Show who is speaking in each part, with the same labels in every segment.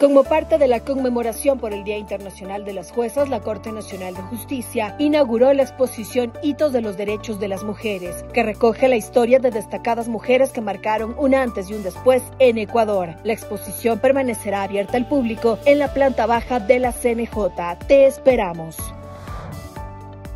Speaker 1: Como parte de la conmemoración por el Día Internacional de las Juezas, la Corte Nacional de Justicia inauguró la exposición Hitos de los Derechos de las Mujeres, que recoge la historia de destacadas mujeres que marcaron un antes y un después en Ecuador. La exposición permanecerá abierta al público en la planta baja de la CNJ. Te esperamos.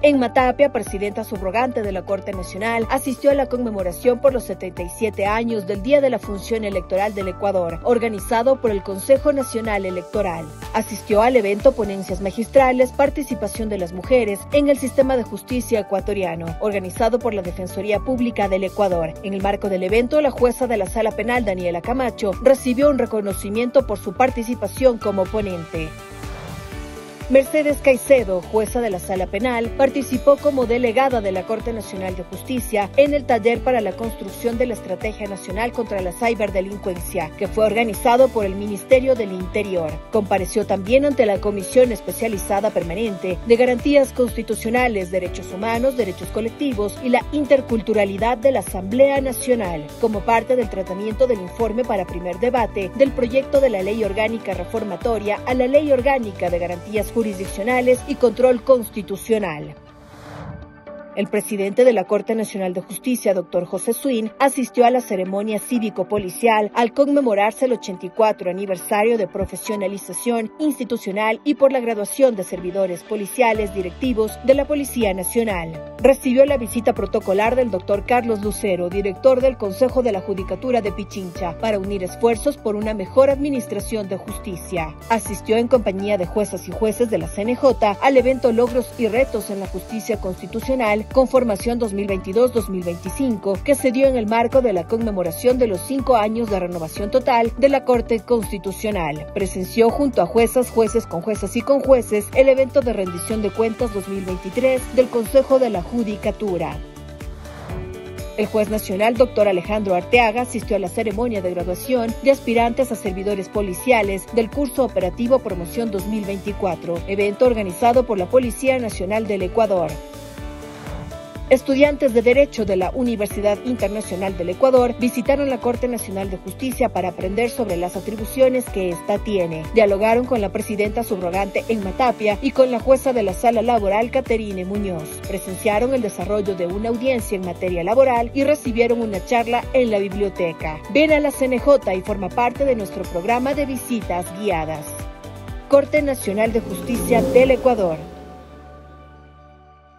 Speaker 1: En Matapia, presidenta subrogante de la Corte Nacional, asistió a la conmemoración por los 77 años del Día de la Función Electoral del Ecuador, organizado por el Consejo Nacional Electoral. Asistió al evento Ponencias Magistrales, Participación de las Mujeres en el Sistema de Justicia Ecuatoriano, organizado por la Defensoría Pública del Ecuador. En el marco del evento, la jueza de la Sala Penal, Daniela Camacho, recibió un reconocimiento por su participación como ponente. Mercedes Caicedo, jueza de la Sala Penal, participó como delegada de la Corte Nacional de Justicia en el taller para la construcción de la Estrategia Nacional contra la Ciberdelincuencia, que fue organizado por el Ministerio del Interior. Compareció también ante la Comisión Especializada Permanente de Garantías Constitucionales, Derechos Humanos, Derechos Colectivos y la Interculturalidad de la Asamblea Nacional, como parte del tratamiento del informe para primer debate del proyecto de la Ley Orgánica Reformatoria a la Ley Orgánica de Garantías Jurídicas jurisdiccionales y control constitucional. El presidente de la Corte Nacional de Justicia, doctor José Swin, asistió a la ceremonia cívico-policial al conmemorarse el 84 aniversario de profesionalización institucional y por la graduación de servidores policiales directivos de la Policía Nacional. Recibió la visita protocolar del doctor Carlos Lucero, director del Consejo de la Judicatura de Pichincha, para unir esfuerzos por una mejor administración de justicia. Asistió en compañía de juezas y jueces de la CNJ al evento Logros y Retos en la Justicia Constitucional con formación 2022-2025 que se dio en el marco de la conmemoración de los cinco años de renovación total de la Corte Constitucional. Presenció junto a juezas, jueces con juezas y con jueces el evento de rendición de cuentas 2023 del Consejo de la Judicatura. El juez nacional, doctor Alejandro Arteaga, asistió a la ceremonia de graduación de aspirantes a servidores policiales del curso operativo Promoción 2024, evento organizado por la Policía Nacional del Ecuador. Estudiantes de Derecho de la Universidad Internacional del Ecuador visitaron la Corte Nacional de Justicia para aprender sobre las atribuciones que ésta tiene. Dialogaron con la presidenta subrogante en Matapia y con la jueza de la Sala Laboral, Caterine Muñoz. Presenciaron el desarrollo de una audiencia en materia laboral y recibieron una charla en la biblioteca. Ven a la CNJ y forma parte de nuestro programa de visitas guiadas. Corte Nacional de Justicia del Ecuador.